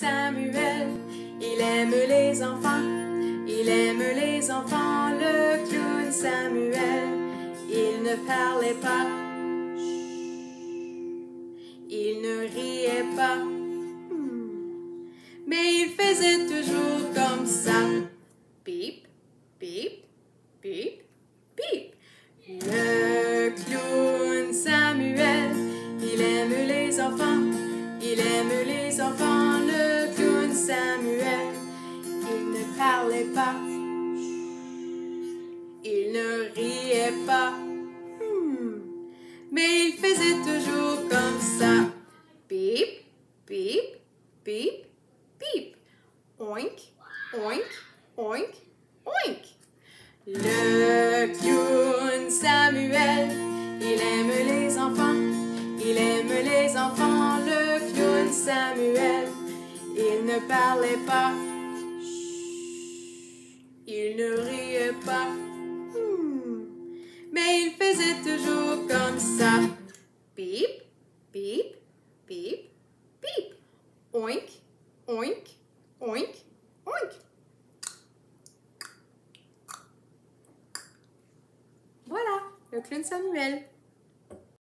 Samuel. Il aime les enfants, il aime les enfants, le clown Samuel. Il ne parlait pas, il ne riait pas, mais il faisait toujours comme ça. Pip, pip, pip, pip. Le clown Samuel, il aime les enfants, il aime les enfants, il ne riait pas, hmm. mais il faisait toujours comme ça. Pip, pip, pip, pip. Oink, oink, oink, oink. Le clown Samuel, il aime les enfants, il aime les enfants, le clown Samuel. Il ne parlait pas, il ne riait pas, mais il faisait toujours comme ça. Pip, pip, pip, pip. Oink, oink, oink, oink. Voilà, le clown Samuel.